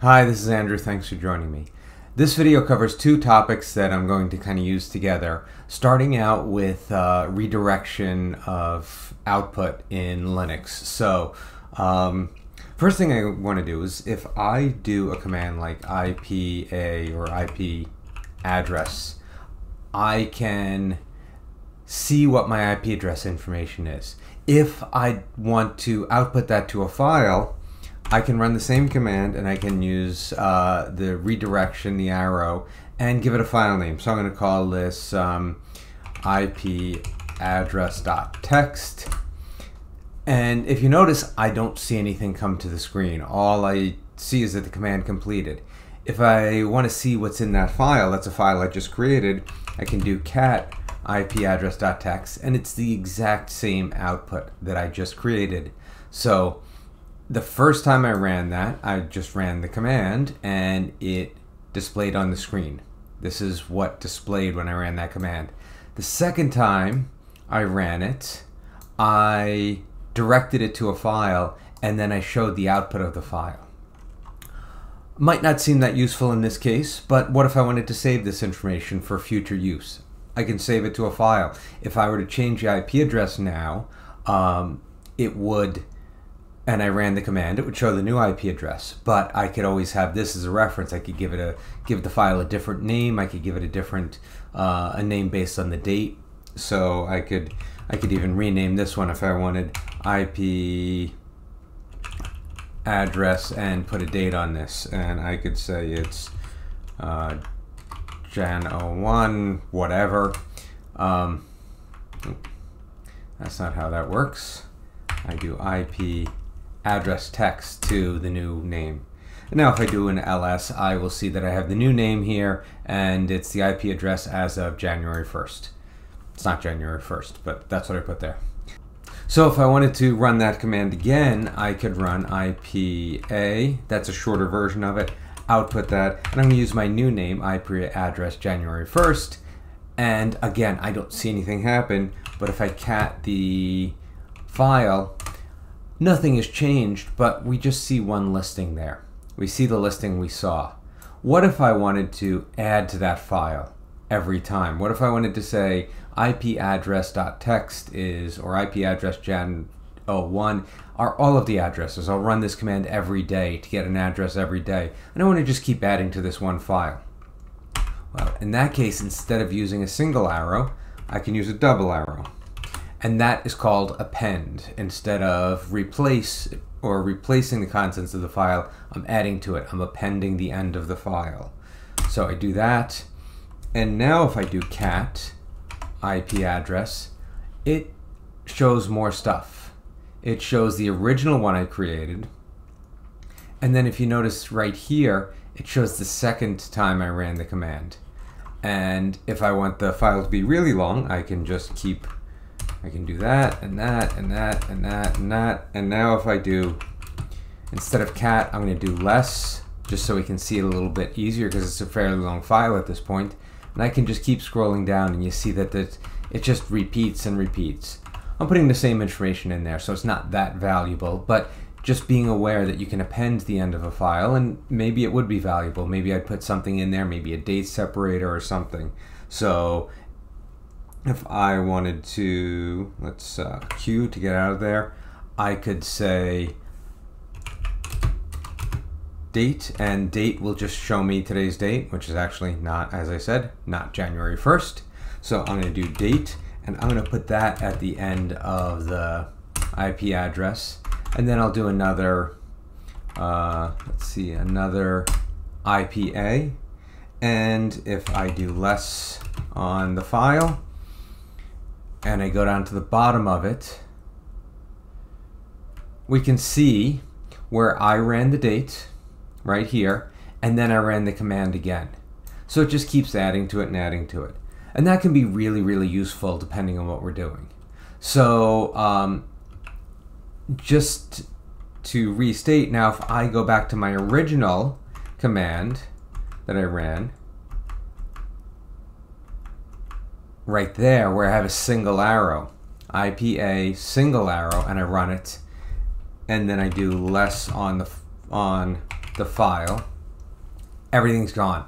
Hi, this is Andrew. Thanks for joining me. This video covers two topics that I'm going to kind of use together, starting out with uh, redirection of output in Linux. So, um, first thing I want to do is if I do a command like IPA or IP address, I can see what my IP address information is. If I want to output that to a file, I can run the same command and I can use uh, the redirection, the arrow, and give it a file name. So I'm going to call this um, IP address.txt. And if you notice, I don't see anything come to the screen. All I see is that the command completed. If I want to see what's in that file, that's a file I just created, I can do cat IP address.txt and it's the exact same output that I just created. So the first time I ran that, I just ran the command and it displayed on the screen. This is what displayed when I ran that command. The second time I ran it, I directed it to a file and then I showed the output of the file. Might not seem that useful in this case, but what if I wanted to save this information for future use? I can save it to a file. If I were to change the IP address now, um, it would and I ran the command, it would show the new IP address. But I could always have this as a reference. I could give it a give the file a different name. I could give it a different uh, a name based on the date. So I could I could even rename this one if I wanted IP address and put a date on this. And I could say it's uh, Jan 01, whatever. Um, that's not how that works. I do IP address text to the new name. Now if I do an ls, I will see that I have the new name here and it's the IP address as of January 1st. It's not January 1st, but that's what I put there. So if I wanted to run that command again, I could run IPA, that's a shorter version of it, output that, and I'm gonna use my new name, IP address January 1st, and again, I don't see anything happen, but if I cat the file, Nothing has changed, but we just see one listing there. We see the listing we saw. What if I wanted to add to that file every time? What if I wanted to say IP address.txt is, or IP address gen 01 are all of the addresses. I'll run this command every day to get an address every day. And I want to just keep adding to this one file. Well, in that case, instead of using a single arrow, I can use a double arrow and that is called append instead of replace or replacing the contents of the file I'm adding to it. I'm appending the end of the file. So I do that. And now if I do cat IP address it shows more stuff. It shows the original one I created. And then if you notice right here it shows the second time I ran the command. And if I want the file to be really long I can just keep I can do that and that and that and that and that. And now if I do, instead of cat, I'm going to do less just so we can see it a little bit easier because it's a fairly long file at this point. And I can just keep scrolling down and you see that it just repeats and repeats. I'm putting the same information in there, so it's not that valuable, but just being aware that you can append the end of a file and maybe it would be valuable. Maybe I'd put something in there, maybe a date separator or something. So if I wanted to, let's uh, Q to get out of there, I could say date, and date will just show me today's date, which is actually not, as I said, not January 1st. So I'm going to do date, and I'm going to put that at the end of the IP address. And then I'll do another, uh, let's see, another IPA. And if I do less on the file, and I go down to the bottom of it, we can see where I ran the date right here, and then I ran the command again. So it just keeps adding to it and adding to it. And that can be really, really useful depending on what we're doing. So um, just to restate, now if I go back to my original command that I ran, right there where I have a single arrow, IPA single arrow, and I run it, and then I do less on the on the file, everything's gone.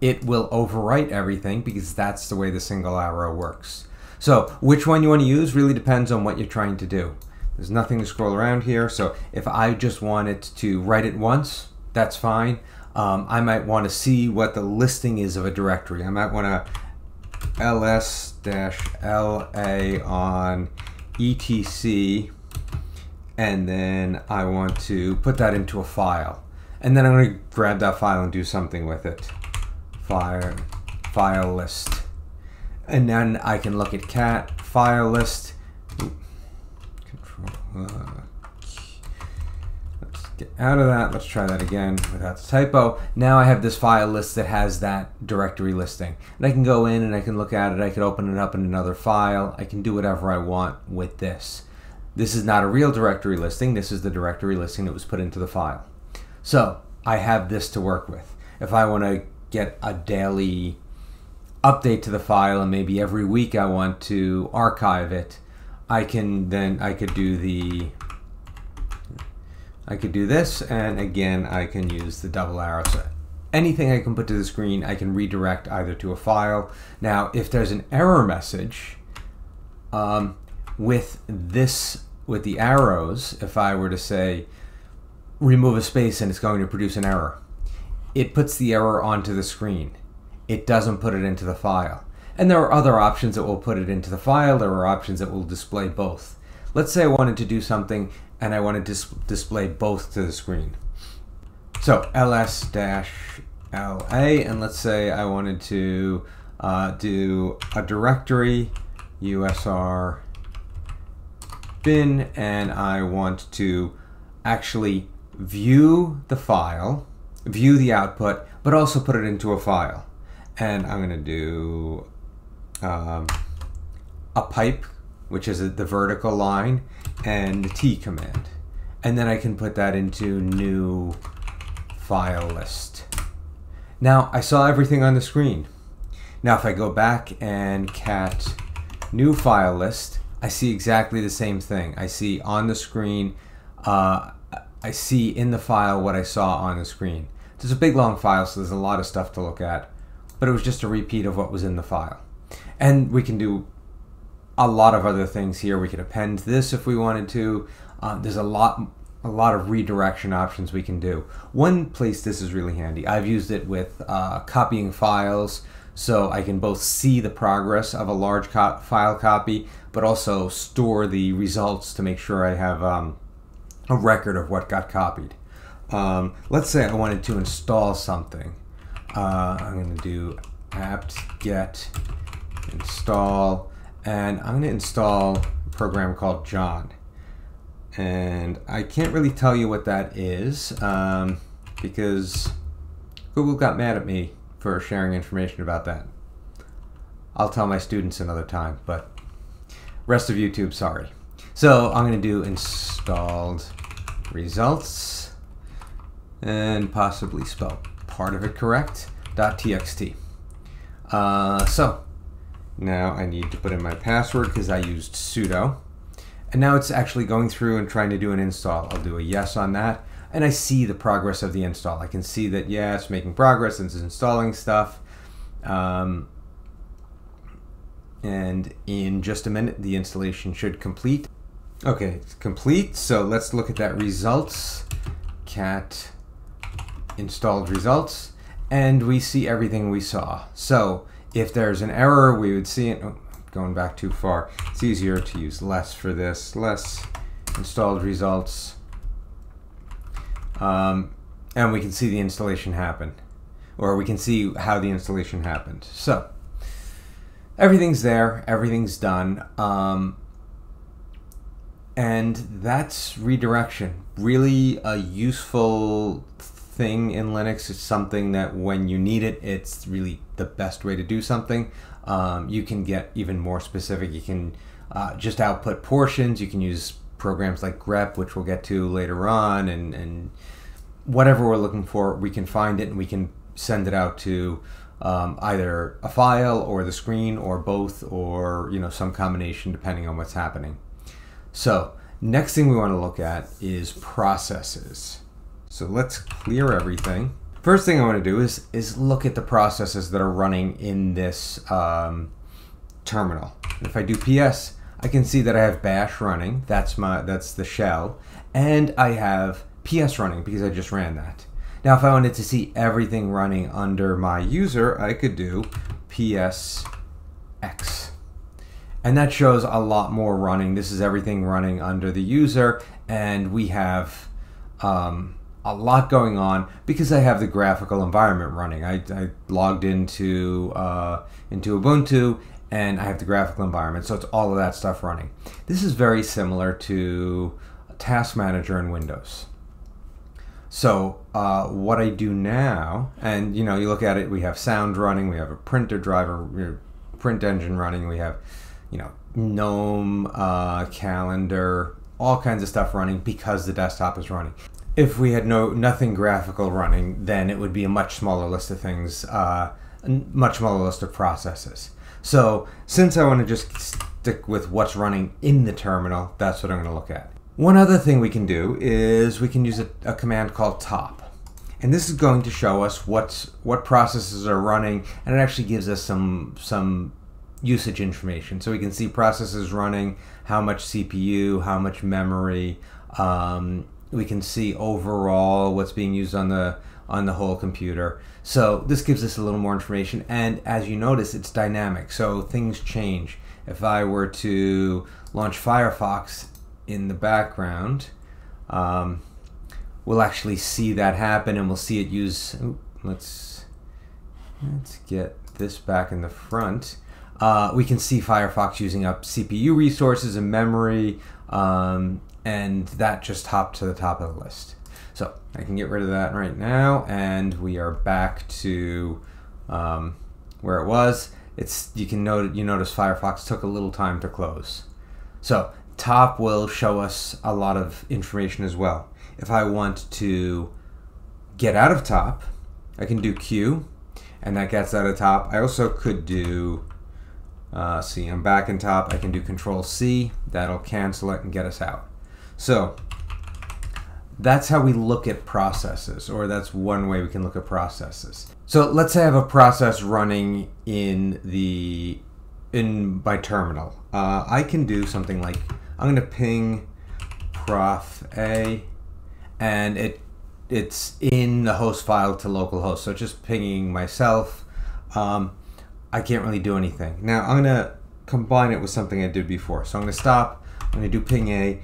It will overwrite everything because that's the way the single arrow works. So which one you want to use really depends on what you're trying to do. There's nothing to scroll around here. So if I just wanted to write it once, that's fine. Um, I might want to see what the listing is of a directory. I might want to ls-la on etc and then I want to put that into a file. And then I'm going to grab that file and do something with it. File, file list. And then I can look at cat file list. Control. Uh, get out of that. Let's try that again without the typo. Now I have this file list that has that directory listing. And I can go in and I can look at it. I can open it up in another file. I can do whatever I want with this. This is not a real directory listing. This is the directory listing that was put into the file. So I have this to work with. If I want to get a daily update to the file and maybe every week I want to archive it, I can then, I could do the, I could do this and again I can use the double arrow. So anything I can put to the screen I can redirect either to a file. Now if there's an error message, um, with this, with the arrows, if I were to say, remove a space and it's going to produce an error, it puts the error onto the screen. It doesn't put it into the file. And there are other options that will put it into the file. There are options that will display both. Let's say I wanted to do something and I wanted to dis display both to the screen. So ls-la, and let's say I wanted to uh, do a directory usr bin and I want to actually view the file, view the output, but also put it into a file. And I'm going to do um, a pipe, which is the vertical line, and the tee command. And then I can put that into new file list. Now I saw everything on the screen. Now if I go back and cat new file list, I see exactly the same thing. I see on the screen, uh, I see in the file what I saw on the screen. It's a big long file, so there's a lot of stuff to look at, but it was just a repeat of what was in the file. And we can do a lot of other things here. We could append this if we wanted to. Uh, there's a lot a lot of redirection options we can do. One place this is really handy, I've used it with uh, copying files, so I can both see the progress of a large co file copy, but also store the results to make sure I have um, a record of what got copied. Um, let's say I wanted to install something. Uh, I'm going to do apt get install, and I'm going to install a program called John. And I can't really tell you what that is um, because Google got mad at me for sharing information about that. I'll tell my students another time, but rest of YouTube, sorry. So I'm going to do installed results and possibly spell part of it correct, .txt. Uh, so now I need to put in my password because I used sudo. And now it's actually going through and trying to do an install. I'll do a yes on that and I see the progress of the install. I can see that, yeah, it's making progress and it's installing stuff. Um, and in just a minute, the installation should complete. Okay, it's complete. So let's look at that results. Cat installed results. And we see everything we saw. So if there's an error, we would see it. Oh, going back too far. It's easier to use less for this. Less installed results um, and we can see the installation happen, or we can see how the installation happened. So everything's there, everything's done, um, and that's redirection. Really a useful thing in Linux. It's something that when you need it, it's really the best way to do something. Um, you can get even more specific. You can uh, just output portions. You can use programs like grep, which we'll get to later on, and, and whatever we're looking for, we can find it and we can send it out to um, either a file or the screen or both or you know some combination depending on what's happening. So next thing we want to look at is processes. So let's clear everything. First thing I want to do is, is look at the processes that are running in this um, terminal. If I do ps, I can see that I have bash running. That's my that's the shell, and I have ps running because I just ran that. Now, if I wanted to see everything running under my user, I could do psx. And that shows a lot more running. This is everything running under the user, and we have um, a lot going on because I have the graphical environment running. I, I logged into uh, into Ubuntu and I have the graphical environment, so it's all of that stuff running. This is very similar to a Task Manager in Windows. So uh, what I do now, and you know, you look at it, we have sound running, we have a printer driver, print engine running, we have, you know, GNOME, uh, calendar, all kinds of stuff running because the desktop is running. If we had no nothing graphical running, then it would be a much smaller list of things, uh, much smaller list of processes. So since I want to just stick with what's running in the terminal, that's what I'm going to look at. One other thing we can do is we can use a, a command called top. And this is going to show us what's what processes are running, and it actually gives us some some usage information. So we can see processes running, how much CPU, how much memory. Um, we can see overall what's being used on the on the whole computer. So this gives us a little more information. And as you notice, it's dynamic. So things change. If I were to launch Firefox in the background, um, we'll actually see that happen and we'll see it use, let's, let's get this back in the front. Uh, we can see Firefox using up CPU resources and memory, um, and that just hopped to the top of the list. So I can get rid of that right now, and we are back to um, where it was. It's you can note you notice Firefox took a little time to close. So top will show us a lot of information as well. If I want to get out of top, I can do Q, and that gets out of top. I also could do, uh, see, I'm back in top. I can do Control C. That'll cancel it and get us out. So that's how we look at processes, or that's one way we can look at processes. So let's say I have a process running in the in by terminal. Uh, I can do something like I'm going to ping prof a, and it it's in the host file to localhost. So just pinging myself. Um, I can't really do anything. Now I'm going to combine it with something I did before. So I'm going to stop. I'm going to do ping a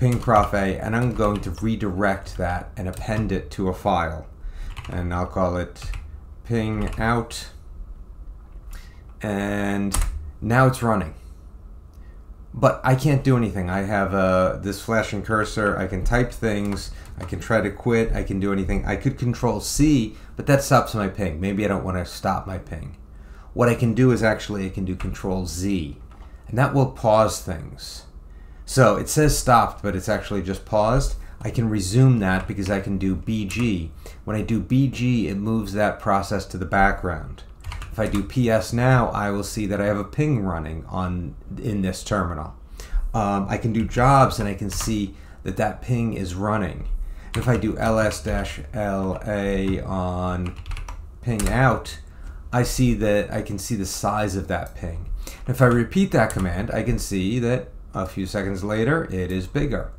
ping prof a, and I'm going to redirect that and append it to a file. And I'll call it ping out. And now it's running. But I can't do anything. I have uh, this flashing cursor. I can type things. I can try to quit. I can do anything. I could control C, but that stops my ping. Maybe I don't want to stop my ping. What I can do is actually I can do control Z, and that will pause things. So it says stopped, but it's actually just paused. I can resume that because I can do BG. When I do BG, it moves that process to the background. If I do PS now, I will see that I have a ping running on in this terminal. Um, I can do jobs and I can see that that ping is running. If I do ls-la on ping out, I see that I can see the size of that ping. If I repeat that command, I can see that a few seconds later, it is bigger.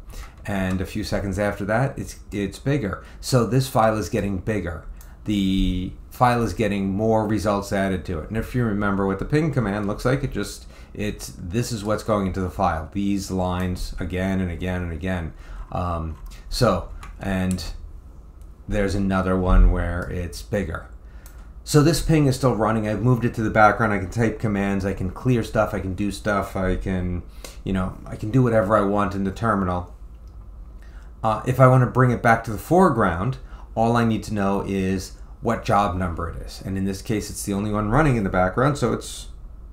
And a few seconds after that, it's, it's bigger. So this file is getting bigger. The file is getting more results added to it. And if you remember what the ping command looks like, it just, it's, this is what's going into the file. These lines again and again and again. Um, so, and there's another one where it's bigger. So this ping is still running. I've moved it to the background. I can type commands. I can clear stuff. I can do stuff. I can, you know, I can do whatever I want in the terminal. Uh, if I want to bring it back to the foreground, all I need to know is what job number it is. And in this case, it's the only one running in the background, so it's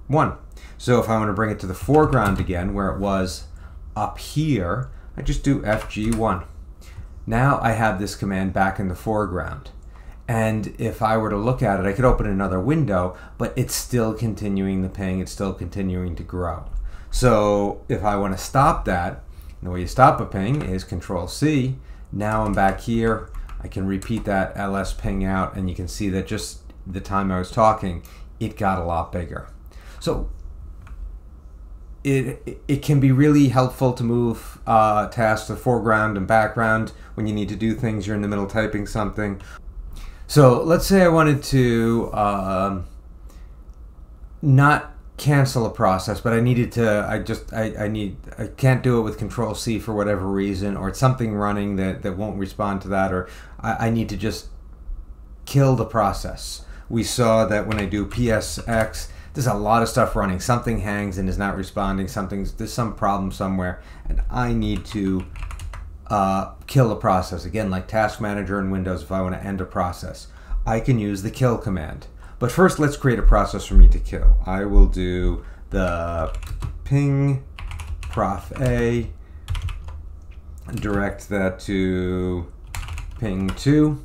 one. So if I want to bring it to the foreground again, where it was up here, I just do FG1. Now I have this command back in the foreground. And if I were to look at it, I could open another window, but it's still continuing the ping, it's still continuing to grow. So if I want to stop that, the way you stop a ping is Control C. Now I'm back here. I can repeat that ls ping out and you can see that just the time I was talking, it got a lot bigger. So it, it can be really helpful to move uh, tasks to foreground and background when you need to do things, you're in the middle typing something. So let's say I wanted to um, not cancel a process, but I needed to, I just, I, I need, I can't do it with control C for whatever reason, or it's something running that, that won't respond to that, or I, I need to just kill the process. We saw that when I do PSX, there's a lot of stuff running. Something hangs and is not responding. Something's there's some problem somewhere, and I need to uh, kill a process. Again, like Task Manager in Windows, if I want to end a process, I can use the kill command. But first, let's create a process for me to kill. I will do the ping prof a, direct that to ping 2,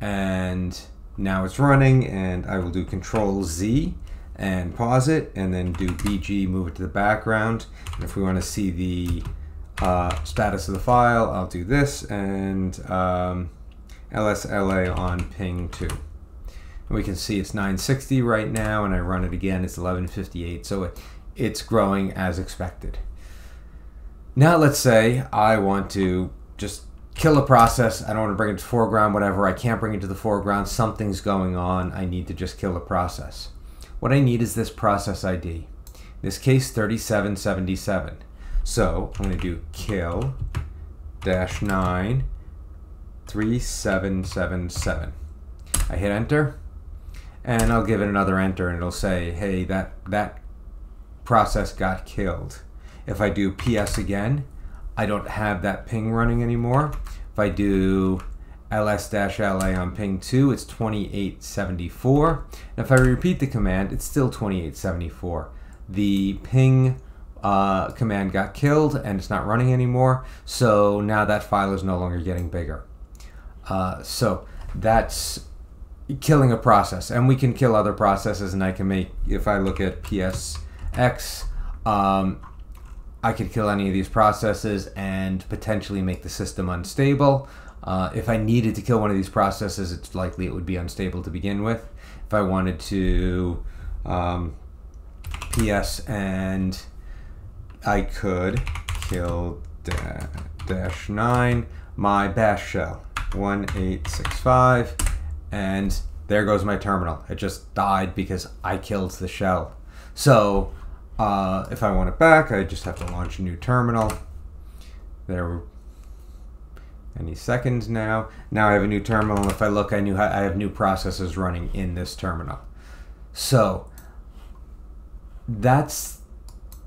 and now it's running, and I will do Control Z and pause it, and then do BG, move it to the background. And if we want to see the uh, status of the file, I'll do this, and um, LSLA on ping 2 we can see it's 960 right now, and I run it again, it's 1158. So it, it's growing as expected. Now let's say I want to just kill a process. I don't want to bring it to foreground, whatever. I can't bring it to the foreground. Something's going on. I need to just kill a process. What I need is this process ID. In this case, 3777. So I'm going to do kill dash 9 3777. I hit enter and I'll give it another enter and it'll say, hey, that, that process got killed. If I do PS again, I don't have that ping running anymore. If I do ls dash la on ping 2, it's 2874. And if I repeat the command, it's still 2874. The ping uh, command got killed and it's not running anymore, so now that file is no longer getting bigger. Uh, so that's killing a process. And we can kill other processes and I can make if I look at PSX um, I could kill any of these processes and potentially make the system unstable. Uh, if I needed to kill one of these processes it's likely it would be unstable to begin with. If I wanted to um, PS and I could kill da dash 9 my bash shell 1865 and there goes my terminal. It just died because I killed the shell. So uh, if I want it back, I just have to launch a new terminal. There any seconds now. Now I have a new terminal. If I look, I knew I have new processes running in this terminal. So that's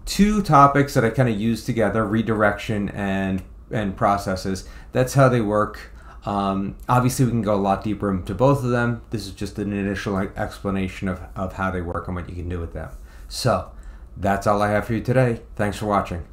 two topics that I kind of use together: redirection and and processes. That's how they work. Um, obviously, we can go a lot deeper into both of them. This is just an initial explanation of, of how they work and what you can do with them. So, that's all I have for you today. Thanks for watching.